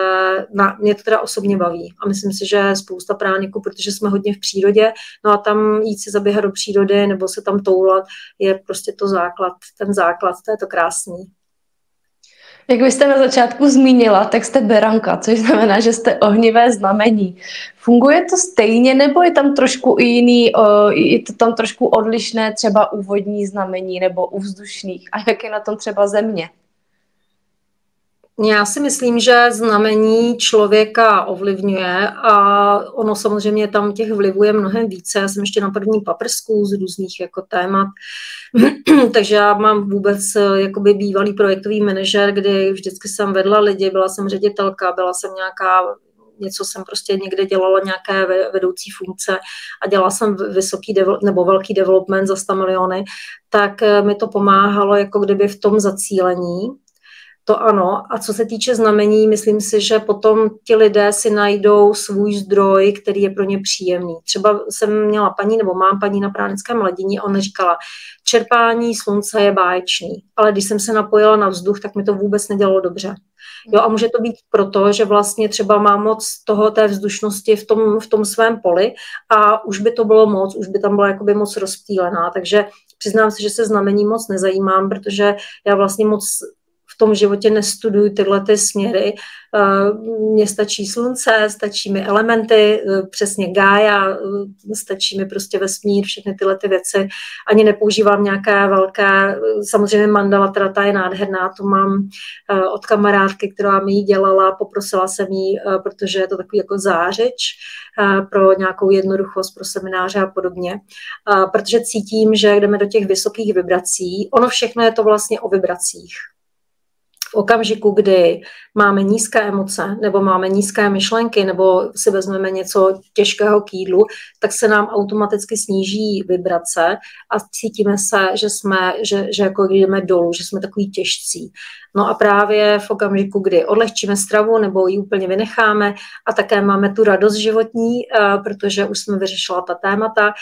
na, mě to teda osobně baví a myslím si, že spousta prániků, protože jsme hodně v přírodě, no a tam jít si zaběhat do přírody nebo se tam toulat, je prostě to základ, ten základ, to je to krásný. Jak byste na začátku zmínila, tak jste beranka, což znamená, že jste ohnivé znamení. Funguje to stejně, nebo je tam trošku jiný, je to tam trošku odlišné třeba úvodní znamení nebo u vzdušných? A jak je na tom třeba země? Já si myslím, že znamení člověka ovlivňuje a ono samozřejmě tam těch vlivů je mnohem více. Já jsem ještě na první paprsku z různých jako témat, takže já mám vůbec jakoby bývalý projektový manažer, kdy vždycky jsem vedla lidi, byla jsem ředitelka, byla jsem nějaká něco jsem prostě někde dělala nějaké vedoucí funkce a dělala jsem vysoký nebo velký development za 100 miliony, tak eh, mi to pomáhalo jako kdyby v tom zacílení to ano. A co se týče znamení, myslím si, že potom ti lidé si najdou svůj zdroj, který je pro ně příjemný. Třeba jsem měla paní, nebo mám paní na pránickém ladiní a ona říkala, čerpání slunce je báječný, ale když jsem se napojila na vzduch, tak mi to vůbec nedělalo dobře. Jo, a může to být proto, že vlastně třeba mám moc toho té vzdušnosti v tom, v tom svém poli a už by to bylo moc, už by tam byla jakoby moc rozptýlená, takže přiznám se, že se znamení moc nezajímám, protože já vlastně moc tom životě nestuduju tyhle ty směry. Eh, mně stačí slunce, stačí mi elementy, eh, přesně Gaia, eh, stačí mi prostě vesmír, všechny tyhle ty věci. Ani nepoužívám nějaké velké, samozřejmě mandala, teda ta je nádherná, tu mám od kamarádky, která mi ji dělala, poprosila jsem ji, protože je to takový jako zářič pro nějakou jednoduchost, pro semináře a podobně, protože cítím, že jdeme do těch vysokých vibrací. Ono všechno je to vlastně o vibracích v okamžiku, kdy máme nízké emoce nebo máme nízké myšlenky nebo si vezmeme něco těžkého k jídlu, tak se nám automaticky sníží vibrace a cítíme se, že jsme, že, že jako jdeme dolů, že jsme takový těžcí. No a právě v okamžiku, kdy odlehčíme stravu nebo ji úplně vynecháme a také máme tu radost životní, eh, protože už jsme vyřešila ta témata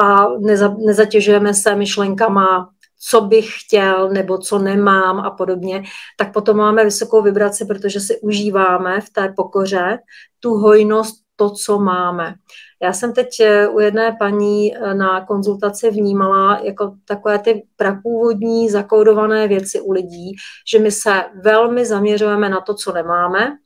a neza, nezatěžujeme se myšlenkama co bych chtěl nebo co nemám a podobně, tak potom máme vysokou vibraci, protože si užíváme v té pokoře tu hojnost, to, co máme. Já jsem teď eh, u jedné paní eh, na konzultaci vnímala jako takové ty prapůvodní zakódované věci u lidí, že my se velmi zaměřujeme na to, co nemáme,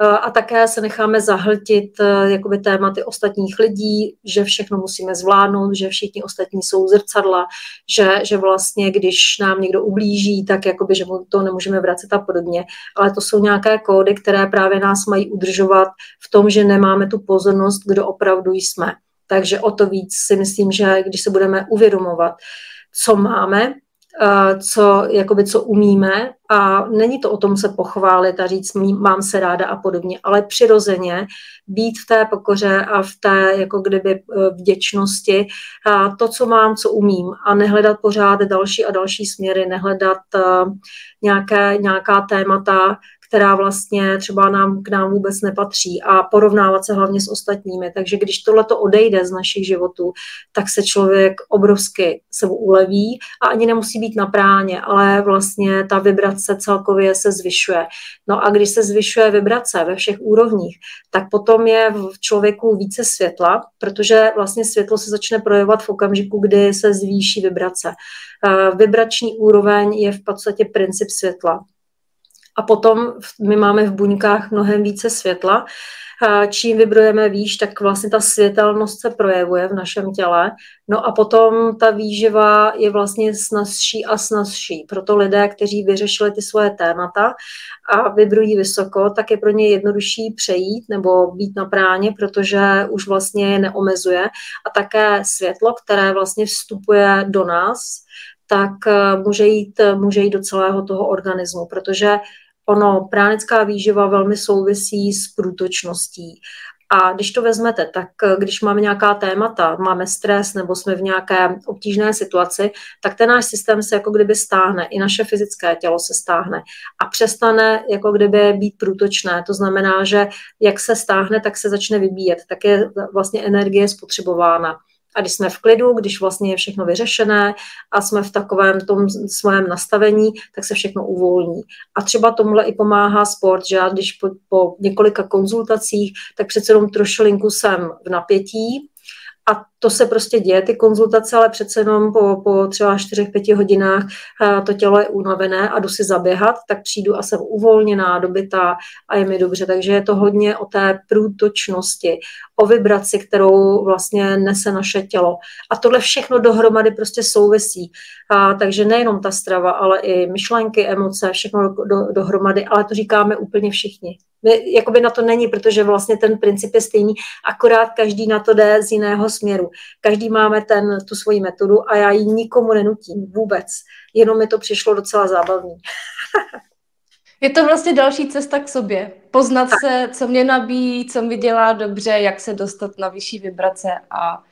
a také se necháme zahltit eh, jakoby tématy ostatních lidí, že všechno musíme zvládnout, že všichni ostatní jsou zrcadla, že, že vlastně, když nám někdo ublíží, tak jakoby, že mu to nemůžeme vracet a podobně. Ale to jsou nějaké kódy, které právě nás mají udržovat v tom, že nemáme tu pozornost, kdo opravdu jsme. Takže o to víc si myslím, že když se budeme uvědomovat, co máme, Eh, co, jakoby, co umíme. A není to o tom se pochválit a říct mám se ráda a podobně, ale přirozeně být v té pokoře a v té jako kdyby eh, vděčnosti a to, co mám, co umím. A nehledat pořád další a další směry, nehledat eh, nějaké, nějaká témata, která vlastně třeba nám k nám vůbec nepatří a porovnávat se hlavně s ostatními. Takže když tohle to odejde z našich životů, tak se člověk obrovsky se uleví a ani nemusí být na práně, ale vlastně ta vibrace celkově se zvyšuje. No a když se zvyšuje vibrace ve všech úrovních, tak potom je v člověku více světla, protože vlastně světlo se začne projevovat v okamžiku, kdy se zvýší vibrace. Eh, vibrační úroveň je v podstatě princip světla. A potom my máme v buňkách mnohem více světla. Čím vybrujeme výš, tak vlastně ta světelnost se projevuje v našem těle. No a potom ta výživa je vlastně snazší a snazší. Proto lidé, kteří vyřešili ty svoje témata a vybrují vysoko, tak je pro ně jednodušší přejít nebo být na práně, protože už vlastně je neomezuje. A také světlo, které vlastně vstupuje do nás, tak eh, může jít, může jít do celého toho organismu, protože ono, pránická výživa velmi souvisí s průtočností. A když to vezmete, tak eh, když máme nějaká témata, máme stres nebo jsme v nějaké obtížné situaci, tak ten náš systém se jako kdyby stáhne, i naše fyzické tělo se stáhne a přestane jako kdyby být průtočné. To znamená, že jak se stáhne, tak se začne vybíjet, tak je vlastně energie spotřebována. A když jsme v klidu, když vlastně je všechno vyřešené a jsme v takovém tom svém nastavení, tak se všechno uvolní. A třeba tomuhle i pomáhá sport, že já když po, po několika konzultacích, tak přece jenom trošilinku jsem v napětí, A to se prostě děje, ty konzultace, ale přece jenom po, po třeba 4-5 hodinách eh, to tělo je unavené a jdu si zaběhat, tak přijdu a jsem uvolněná, dobytá a je mi dobře. Takže je to hodně o té průtočnosti, o vibraci, kterou vlastně nese naše tělo. A tohle všechno dohromady prostě souvisí. A, takže nejenom ta strava, ale i myšlenky, emoce, všechno do, do, dohromady, ale to říkáme úplně všichni. My, jakoby na to není, protože vlastně ten princip je stejný, akorát každý na to jde z jiného směru. Každý máme ten, tu svoji metodu a já ji nikomu nenutím vůbec. Jenom mi to přišlo docela zábavný. Je to vlastně další cesta k sobě. Poznat tak. se, co mě nabíjí, co mi dělá dobře, jak se dostat na vyšší vibrace a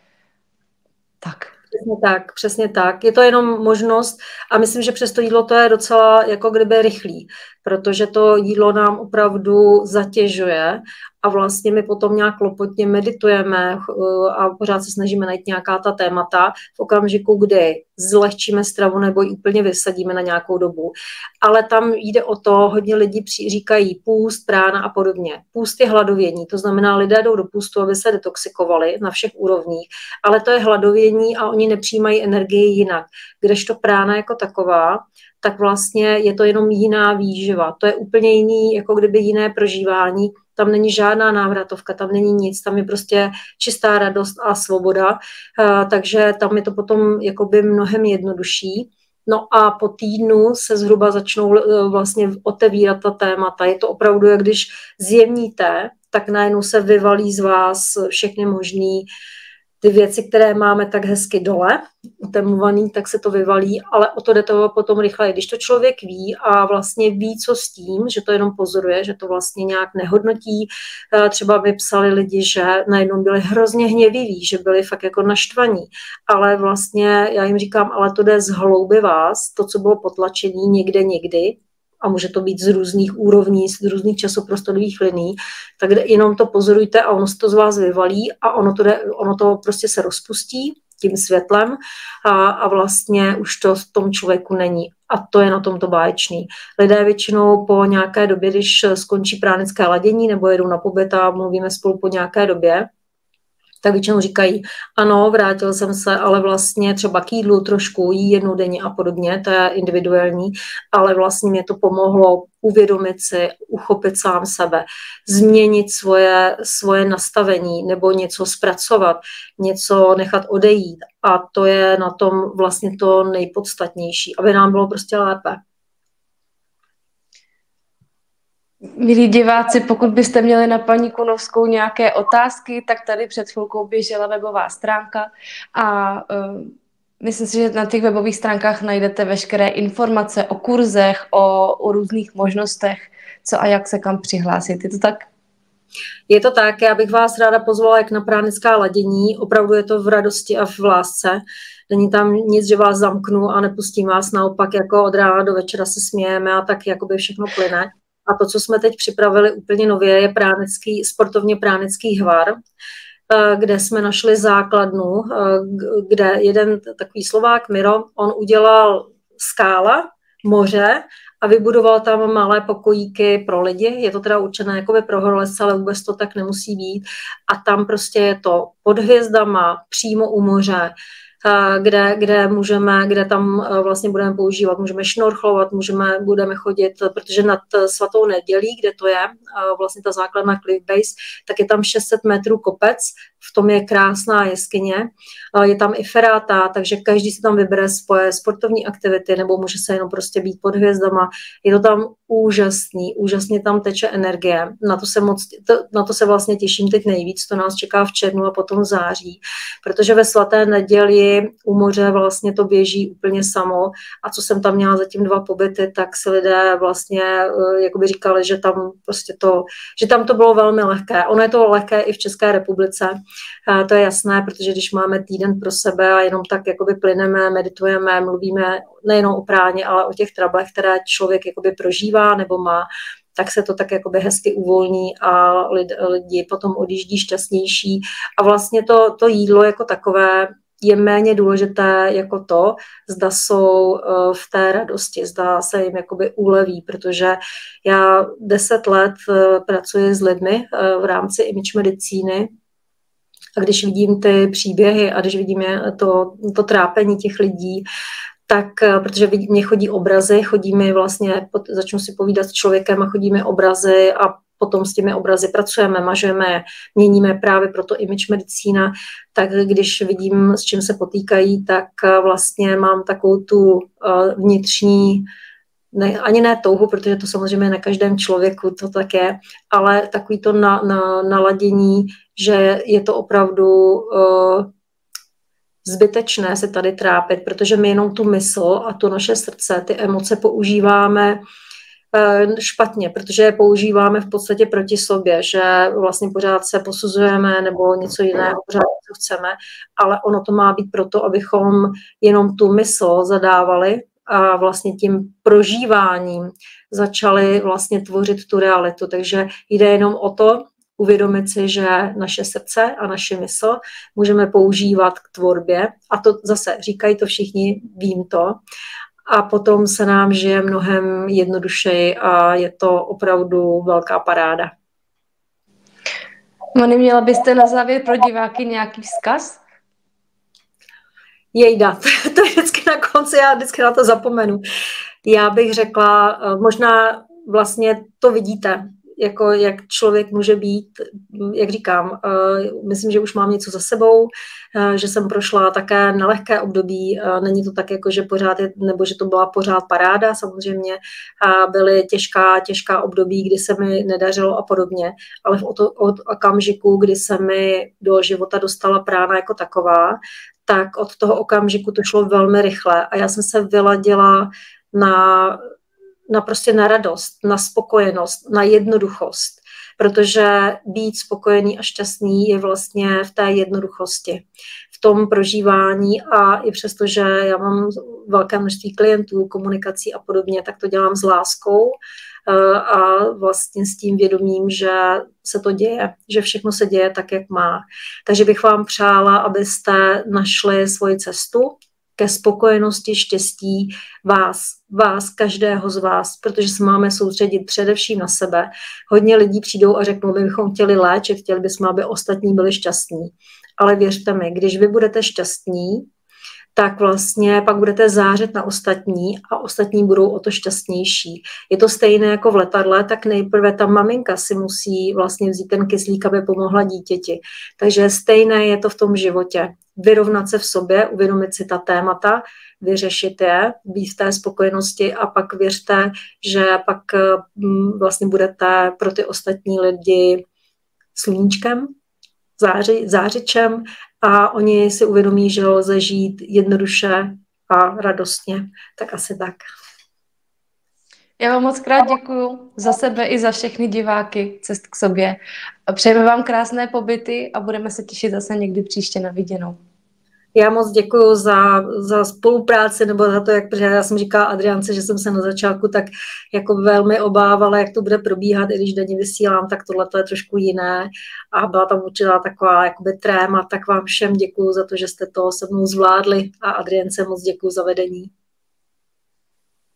tak. Přesně tak, přesně tak. Je to jenom možnost a myslím, že přes to jídlo to je docela jako kdyby rychlý, protože to jídlo nám opravdu zatěžuje a vlastně my potom nějak klopotně meditujeme eh, a pořád se snažíme najít nějaká ta témata v okamžiku, kdy zlehčíme stravu nebo ji úplně vysadíme na nějakou dobu. Ale tam jde o to, hodně lidí říkají půst, prána a podobně. Půst je hladovění, to znamená, lidé jdou do půstu, aby se detoxikovali na všech úrovních, ale to je hladovění a oni nepřijímají energii jinak. Kdežto prána jako taková, tak vlastně je to jenom jiná výživa. To je úplně jiný, jako kdyby jiné prožívání, tam není žádná návratovka, tam není nic, tam je prostě čistá radost a svoboda, takže tam je to potom jakoby mnohem jednodušší. No a po týdnu se zhruba začnou e, vlastně otevírat ta témata. Je to opravdu, jak když zjemníte, tak najednou se vyvalí z vás všechny možný ty věci, které máme tak hezky dole, utemovaný, tak se to vyvalí, ale o to jde to potom rychleji. Když to člověk ví a vlastně ví, co s tím, že to jenom pozoruje, že to vlastně nějak nehodnotí, eh, třeba vypsali lidi, že najednou byli hrozně hněviví, že byli fakt jako naštvaní, ale vlastně já jim říkám, ale to jde z hlouby vás, to, co bylo potlačení někde někdy, a může to být z různých úrovní, z různých časoprostorových liní, tak jenom to pozorujte a ono se to z vás vyvalí a ono to, jde, ono to prostě se rozpustí tím světlem a, a vlastně už to v tom člověku není. A to je na tomto báječný. Lidé většinou po nějaké době, když skončí pránické ladění nebo jedou na pobyt a mluvíme spolu po nějaké době, tak většinou říkají, ano, vrátil jsem se, ale vlastně třeba k jídlu trošku, jí jednou denně a podobně, to je individuální, ale vlastně mě to pomohlo uvědomit si, uchopit sám sebe, změnit svoje, svoje nastavení nebo něco zpracovat, něco nechat odejít a to je na tom vlastně to nejpodstatnější, aby nám bylo prostě lépe. Milí diváci, pokud byste měli na paní Kunovskou nějaké otázky, tak tady před chvilkou běžela webová stránka a uh, myslím si, že na těch webových stránkách najdete veškeré informace o kurzech, o, o různých možnostech, co a jak se kam přihlásit. Je to tak? Je to tak, já bych vás ráda pozvala jak na pránická ladění, opravdu je to v radosti a v lásce. Není tam nic, že vás zamknu a nepustím vás, naopak jako od rána do večera se smějeme a tak jakoby všechno plyne. A to, co jsme teď připravili úplně nově, je pránecký, sportovně pránecký hvar, eh, kde jsme našli základnu, eh, kde jeden takový Slovák, Miro, on udělal skála, moře a vybudoval tam malé pokojíky pro lidi. Je to teda určené jako pro horolezce, ale vůbec to tak nemusí být. A tam prostě je to pod hvězdama, přímo u moře kde, kde můžeme, kde tam e, vlastně budeme používat, můžeme šnorchlovat, můžeme, budeme chodit, protože nad svatou nedělí, kde to je, vlastně ta základna Cliff Base, tak je tam 600 metrů kopec, v tom je krásná jeskyně, je tam i feráta, takže každý si tam vybere svoje sportovní aktivity nebo může se jenom prostě být pod hvězdama. Je to tam úžasný, úžasně tam teče energie. Na to se, moc, to, na to se vlastně těším teď nejvíc, to nás čeká v červnu a potom v září, protože ve svaté neděli u moře vlastně to běží úplně samo a co jsem tam měla zatím dva pobyty, tak si lidé vlastně eh, jakoby říkali, že tam prostě to, že tam to bylo velmi lehké. Ono je to lehké i v České republice, to je jasné, protože když máme týden pro sebe a jenom tak jakoby plyneme, meditujeme, mluvíme nejenom o práně, ale o těch trablech, které člověk jakoby prožívá nebo má, tak se to tak jakoby hezky uvolní a lidi, potom odjíždí šťastnější. A vlastně to, to jídlo jako takové je méně důležité jako to, zda jsou eh, v té radosti, zda se jim jakoby uleví, protože já deset let eh, pracuji s lidmi eh, v rámci image medicíny A když vidím ty příběhy a když vidím to, to trápení těch lidí, tak protože mě chodí obrazy, chodí mi vlastně, začnu si povídat s člověkem a chodí mi obrazy a potom s těmi obrazy pracujeme, mažeme, měníme právě proto image medicína, tak když vidím, s čím se potýkají, tak vlastně mám takovou tu vnitřní ne, ani ne touhu, protože to samozřejmě na každém člověku to tak je, ale takový to na, na, naladění, že je to opravdu uh, zbytečné se tady trápit, protože my jenom tu mysl a to naše srdce, ty emoce používáme uh, špatně, protože je používáme v podstatě proti sobě, že vlastně pořád se posuzujeme nebo něco jiného, pořád co chceme, ale ono to má být proto, abychom jenom tu mysl zadávali a vlastně tím prožíváním začali vlastně tvořit tu realitu. Takže jde jenom o to, uvědomit si, že naše srdce a naše mysl můžeme používat k tvorbě. A to zase říkají to všichni, vím to. A potom se nám žije mnohem jednodušeji a je to opravdu velká paráda. Moni, měla byste na závěr pro diváky nějaký vzkaz? Jejda, to je vždycky na konci, já vždycky na to zapomenu. Já bych řekla, eh, možná vlastně to vidíte, jako jak člověk může být, jak říkám, eh, myslím, že už mám něco za sebou, eh, že jsem prošla také nelehké období, není to tak jako, že pořád je, nebo že to byla pořád paráda, samozřejmě byly těžká, těžká období, kdy se mi nedařilo a podobně, ale v od okamžiku, kdy se mi do života dostala prána jako taková, tak od toho okamžiku to šlo velmi rychle a já jsem se vyladila na, na prostě na radost, na spokojenost, na jednoduchost, protože být spokojený a šťastný je vlastně v té jednoduchosti, v tom prožívání a i přesto, že já mám velké množství klientů, komunikací a podobně, tak to dělám s láskou Eh, a vlastně s tím vědomím, že se to děje, že všechno se děje tak, jak má. Takže bych vám přála, abyste našli svoji cestu ke spokojenosti, štěstí vás, vás, každého z vás, protože se máme soustředit především na sebe. Hodně lidí přijdou a řeknou, my bychom chtěli léčit, chtěli bychom, aby ostatní byli šťastní. Ale věřte mi, když vy budete šťastní, tak vlastně pak budete zářit na ostatní a ostatní budou o to šťastnější. Je to stejné jako v letadle, tak nejprve ta maminka si musí vlastně vzít ten kyslík, aby pomohla dítěti. Takže stejné je to v tom životě. Vyrovnat se v sobě, uvědomit si ta témata, vyřešit je, být v té spokojenosti a pak věřte, že pak mm, vlastně budete pro ty ostatní lidi sluníčkem, záři, zářičem a oni si uvědomí, že lze žít jednoduše a radostně. Tak asi tak. Já vám moc krát děkuji za sebe i za všechny diváky Cest k sobě. Přejeme vám krásné pobyty a budeme se těšit zase někdy příště na viděnou. Já moc děkuji za, za spolupráci nebo za to, jak, protože já jsem říkala Adriance, že jsem se na začátku tak jako velmi obávala, jak to bude probíhat, i když denně vysílám, tak tohle je trošku jiné a byla tam určitá taková jakoby tréma, tak vám všem děkuji za to, že jste to se mnou zvládli a Adriance moc děkuji za vedení.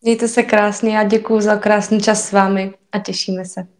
Mějte se krásně a děkuji za krásný čas s vámi a těšíme se.